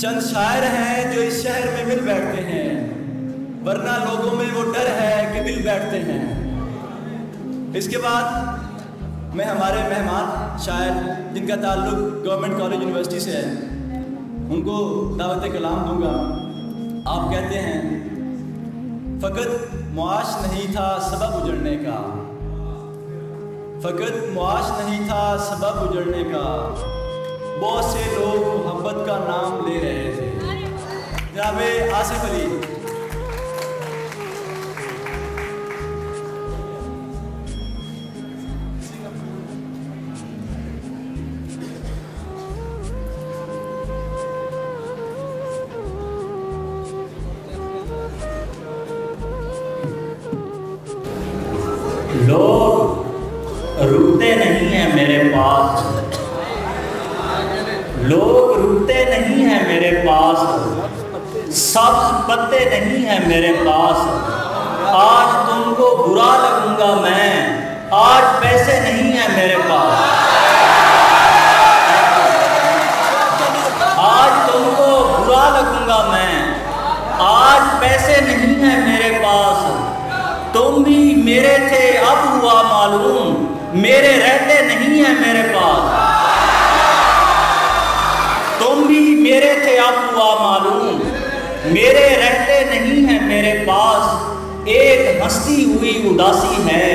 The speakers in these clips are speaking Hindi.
चंद शायर हैं जो इस शहर में मिल बैठते हैं, वरना लोगों में वो डर है कि दिल बैठते हैं। इसके बाद मैं हमारे मेहमान, शायर, जिनका ताल्लुक गवर्नमेंट कॉलेज यूनिवर्सिटी से है, उनको दावत कलाम दूँगा। आप कहते हैं, फ़कत मुआश नहीं था सबब उजड़ने का। फ़कत मुआश नहीं था सबब उजड़ने का। बहुत से लोग मोहब्बत का नाम ले रहे थे। जनाब आसिफ अली। लोग रुकते नहीं हैं मेरे पास। लोग रुकते नहीं हैं मेरे पास। सब्ज पत्ते नहीं हैं मेरे पास। आज तुमको बुरा लगूँगा मैं। आज पैसे नहीं हैं मेरे पास। आज तुमको बुरा लगूँगा मैं। आज पैसे नहीं हैं मेरे पास। तुम भी मेरे थे अब हुआ मालूम। मेरे रहते नहीं है मेरे पास। हुआ मालूम। मेरे रहते नहीं है मेरे पास। एक हंसती हुई उदासी है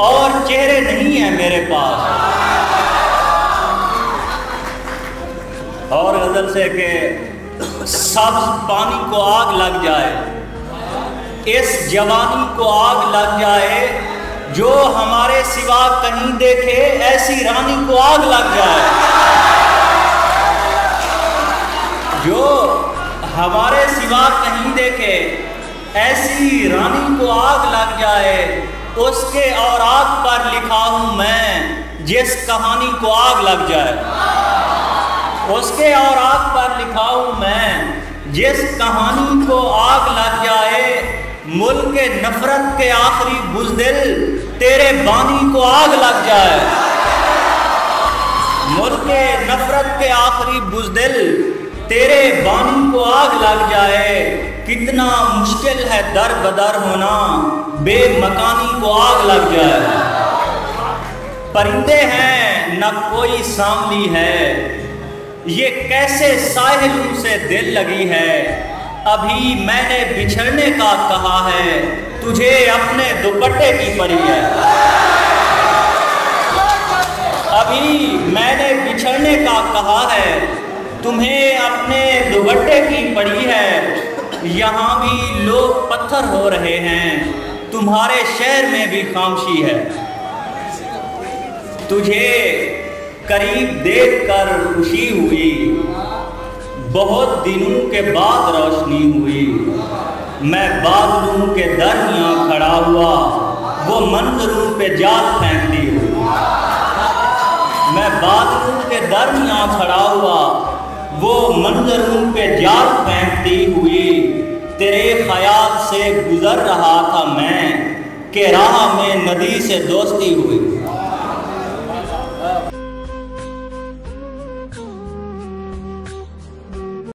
और चेहरे नहीं है मेरे पास। और गज़ल से के सब्ज पानी को आग लग जाए। इस जवानी को आग लग जाए, जो हमारे सिवा कहीं देखे, ऐसी रानी को आग लग जाए। हमारे सिवा कहीं देखे, ऐसी रानी को आग लग जाए, उसके और आग पर लिखा हूँ मैं, जिस कहानी को आग लग जाए। उसके और आग पर लिखा हूँ मैं, जिस कहानी को आग लग जाए, मुल्क के नफरत के आखिरी बुजदिल तेरे बानी को आग लग जाए। मुल्क के नफरत के आखिरी बुजदिल तेरे बानी को आग लग जाए। कितना मुश्किल है दर बदर होना। बेमकानी को आग लग जाए। परिंदे हैं, न कोई सामली है। ये कैसे साहिल से दिल लगी है। अभी मैंने बिछड़ने का कहा है। तुझे अपने दुपट्टे की पड़ी है। अभी मैंने बिछड़ने का कहा है। तुम्हें अपने दुपट्टे की पड़ी है। यहाँ भी लोग पत्थर हो रहे हैं। तुम्हारे शहर में भी खामशी है। तुझे करीब देखकर खुशी हुई। बहुत दिनों के बाद रोशनी हुई। मैं बादलों के दरमियाँ खड़ा हुआ। वो मंजरों पे जाल फेंकती हुई। मैं बादलों के दरमियाँ खड़ा हुआ। वो मंजर उन पे जाल फेंकती हुई, तेरे ख्याल से गुजर रहा था मैं, के राह में नदी से दोस्ती हुई।